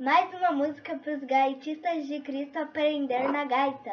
Mais uma música para os gaitistas de Cristo aprender na gaita.